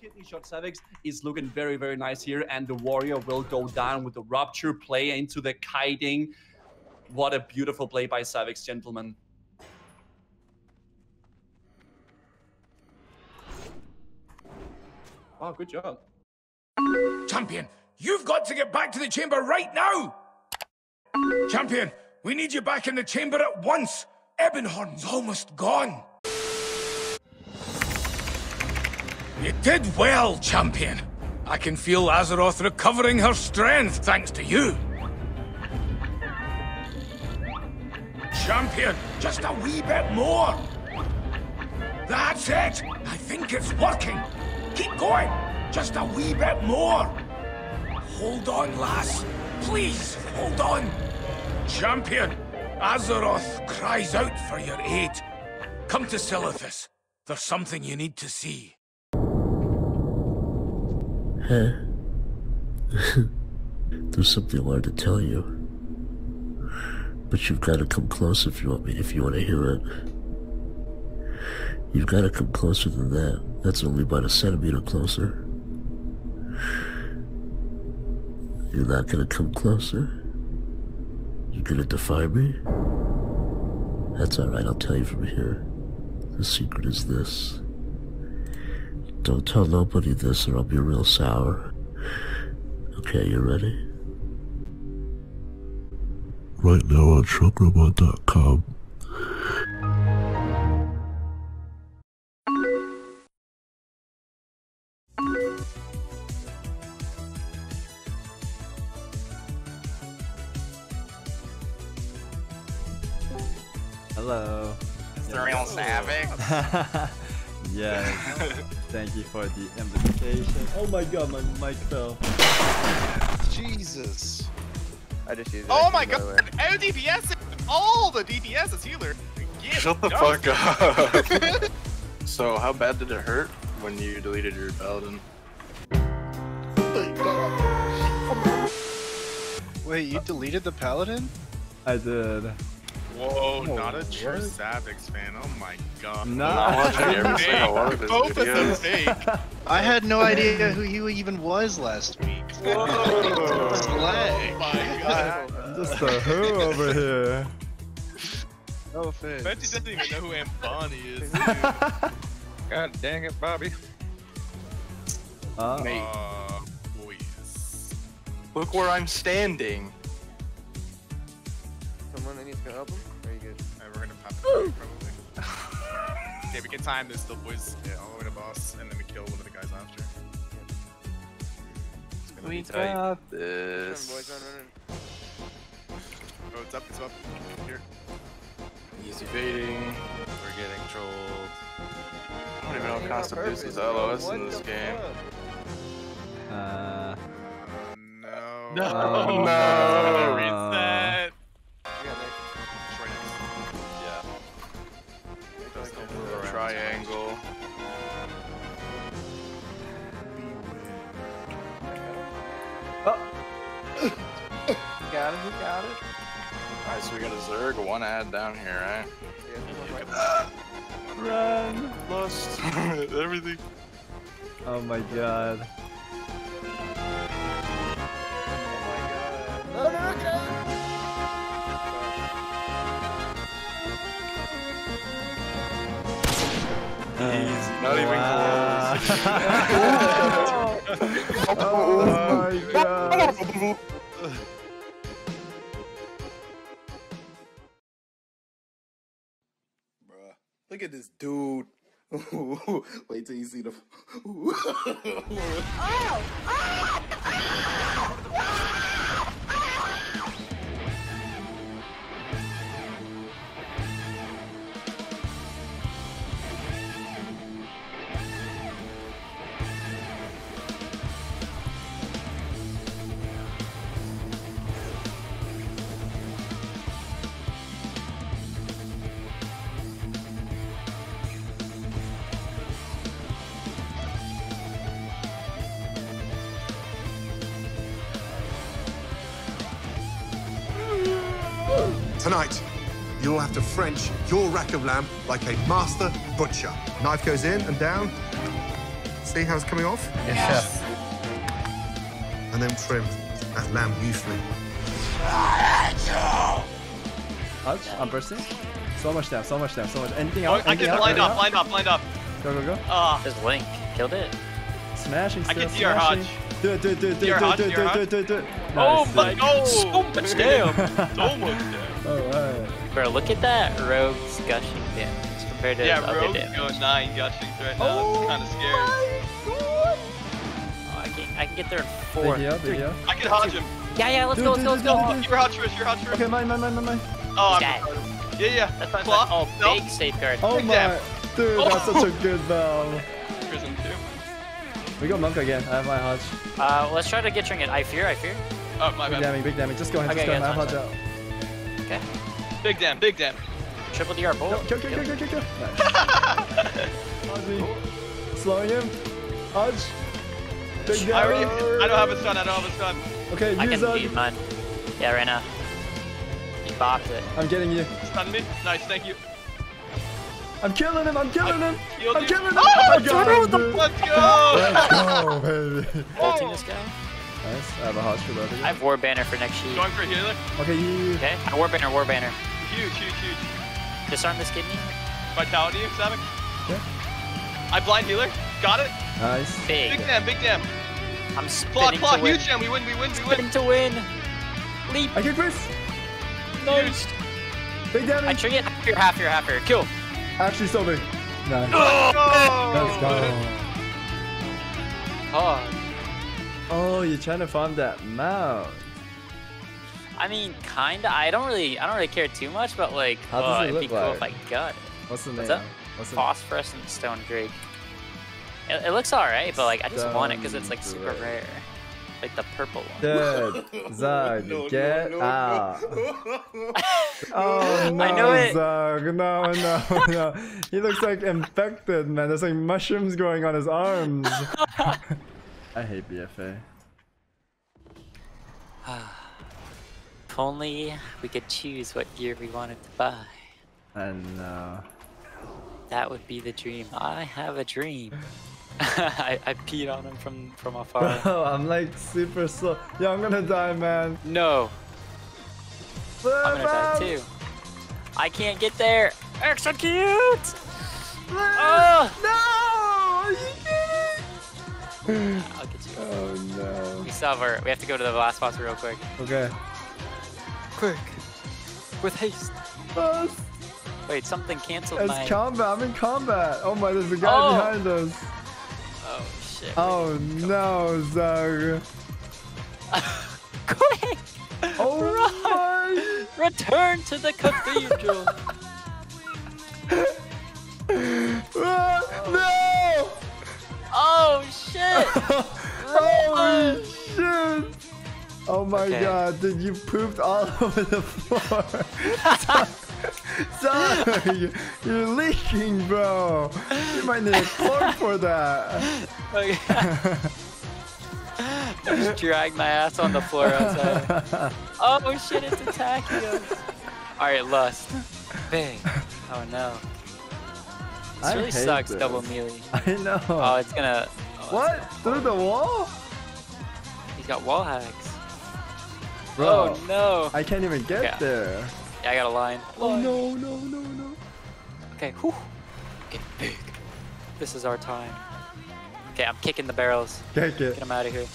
Kidney Shot Savix is looking very, very nice here, and the Warrior will go down with the Rupture play into the kiting. What a beautiful play by Savix, gentlemen. Oh, good job. Champion, you've got to get back to the chamber right now! Champion, we need you back in the chamber at once! Ebonhorn's almost gone! You did well, champion. I can feel Azeroth recovering her strength thanks to you. Champion, just a wee bit more. That's it. I think it's working. Keep going. Just a wee bit more. Hold on, lass. Please, hold on. Champion, Azeroth cries out for your aid. Come to Silithus. There's something you need to see. Hey. There's something I wanted to tell you. But you've got to come close if you want me if you want to hear it. You've got to come closer than that. That's only about a centimeter closer. You're not gonna come closer? You're gonna defy me? That's alright, I'll tell you from here. The secret is this. Don't tell nobody this or I'll be real sour. Okay, you ready? Right now on truckrobot.com. Hello. It's The real Savix. yes. Thank you for the invitation. Oh my god, my mic fell. Jesus. I just used it. Oh my used it, by the god! Oh DPS! All the DPS is healer. Get Shut the dunked. fuck up. so, how bad did it hurt when you deleted your paladin? Oh Wait, you deleted the paladin? I did. Whoa, Oh, not a true what? Savix fan. Oh my god. No. I'm watching every single one of his Both of them videos. fake. I had no idea who he even was last week. Whoa. Lag. Oh my god. Just a who over here. No offense. Bet he doesn't even know who Ambani is. God dang it, Bobby. Uh, Mate. Uh, boys. Look where I'm standing. Someone that needs to help him? Or are you good? Alright, we're gonna pop it probably. okay, we can time this though, boys. Yeah, all the way to boss, and then we kill one of the guys after. It's gonna We be tight. got Run, this. boys, run, run, run. Oh, it's up, it's up. Here. Easy baiting. We're getting trolled. I don't even know You're what not constitutes perfect. as LOS What in this game. fuck? uh, no. No, Oh, no. Don't move around. Triangle. Oh. Got it, he got it. Alright, so we got a Zerg, one ad down here, right? Yeah, someone run. Lost everything. Oh my god. Not even close. oh my god. Bruh. Look at this dude. Wait till you see the. Oh, ah, ah! Tonight, you'll have to French your rack of lamb like a master butcher. Knife goes in and down. See how it's coming off? Yes, And then trim that lamb beautifully. Ouch, I'm bursting. So much damage, so much damage, so much. Anything Oh, else? I Anything get else? blind Anything off, blind off, blind off. else? Go, go, go. Ah, Just Link killed it. Smashing I still, get DR smashing. Hodge. Do it, do it, do it, do it, do it, do it, do it, do it, do it, oh my god! So much damn. So much damn. Alright. Bro, look at that rogue's gushing damage compared to Yeah, his other Rogue's damage. going 9 gushing right now. Oh I'm kind of scared. Oh, I can I can get there in Big four. heal, big three- heal. I can hodge him. Yeah, yeah, let's Dude, go, let's dude, go, let's dude, go. dude, Oh, you're hot Trish, you're hot Trish. Okay, mine, mine, mine, mine, mine. Oh, I'm Dead. Yeah, yeah. That's fine. Claw. Oh, No. big safeguard. Oh Big my, damn. dude, that's Oh. such a good bell. Prison too. We go monk again. I have my hodge. Uh, let's try to get Trinket. I fear, I fear. Oh, my Big bad. damage, big damage. Just go ahead, Okay, just go yeah, ahead. I have it's hodge out. Okay. Big damn, big damn. Triple DR Go, bullet. kill, kill, kill, kill, kill, kill. Nice. Hodge me. Slowing him. Hodge. Big I, already. I don't have a stun, I don't have a stun. Okay, I can Zug. use uh, mine. Yeah, right now. He bopped it. I'm getting you. Stun me. Nice, thank you. I'm killing him. I'm killing him. I'm you. killing him. Oh, oh I got him. Let's go! Let's go, baby. Ulting this guy. Nice. I have a hodge reloaded. I have War Banner for next sheet. Going for a healer. Okay, you. Okay, I War Banner, War Banner. Huge, huge, huge. Disarm this kidney. Vitality, Savik. Yeah. I blind healer. Got it. Nice. Big. Big damn, big damn. I'm Claw, spinning claw, to win. huge jam. We win, we win, we win. Spin to win. Leap. I get Chris. Huge. Big I damage. trigger half your, half your, half your. Kill. Actually, so big. Nice. Oh! Let's go. Oh. Oh, you're trying to farm that mount. I mean, kinda. I don't really, I don't really care too much, but like, How does uh, it it'd be look cool like? if I got it. What's the name? What's up? What's the Phosphorescent Stone Drake. It, it looks alright, but like, I just want it because it's like super Stone rare. Like the purple one. Dude, Zug, No, get no, no, out. no. Oh no, I know it. Zug, no, no, no. He looks like infected, man. There's like mushrooms growing on his arms. I hate BFA. Ah, if only we could choose what gear we wanted to buy. I know. Uh, that would be the dream. I have a dream. I, I peed on him from, from afar. Bro, I'm like super slow. Yeah, I'm gonna die, man. No, I'm gonna die too. I can't get there. Execute! Oh! No! Are you kidding? I'll get you. Oh no. We still have our, we have to go to the last boss real quick. Okay. Quick. With haste. Boss. Wait, something canceled It's my... combat. I'm in combat. Oh my, there's a guy Oh. behind us. Oh shit. Oh no, Zug. Quick! Oh my. Return to the cathedral. Holy shit! Oh my Okay. god, dude, you pooped all over the floor. Sorry, you're leaking, bro. You might need a cloak for that. Okay. I just dragged my ass on the floor outside. Oh shit, it's attacking us. Alright, Lust. Bang. Oh no. This I really sucks, this. double melee. I know. Oh, it's gonna. What? Through the wall? He's got wall hacks. Bro, Oh no. I can't even get Yeah. there. Yeah, I got a line. Oh no, no, no, no. Okay, whew. Get big. This is our time. Okay, I'm kicking the barrels. Kick Get it. him out of here.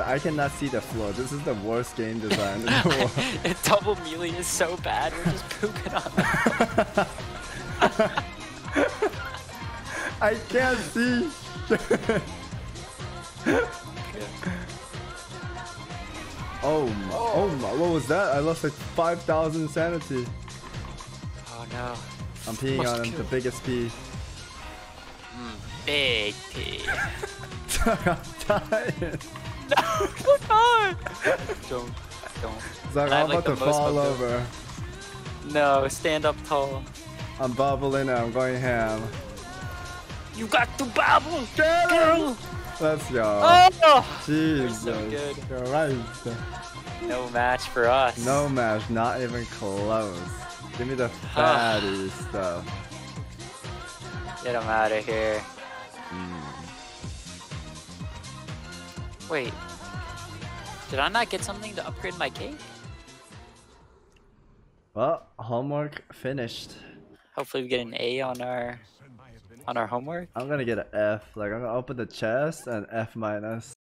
I cannot see the floor. This is the worst game design in the world. double melee is so bad. We're just pooping on them. I can't see. oh my, oh. oh my, what was that? I lost like 5,000 sanity. Oh no. I'm peeing Must on him, kill. the biggest pee. Hmm, big P. I'm dying. No, no. Don't. Don't. Zach, I I'm have, like, about to fall momentum. over. No, stand up tall. I'm bubbling, I'm going ham. You got to babble, Get girl. Let's go. Oh, Jesus so good. Christ. no match for us. No match, not even close. Give me the fatty stuff. Get him out of here. Hmm. Wait. Did I not get something to upgrade my cake? Well, homework finished. Hopefully we get an A on our on our homework. I'm gonna get an F. Like I'm gonna open the chest and F minus.